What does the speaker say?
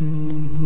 Mm-hmm.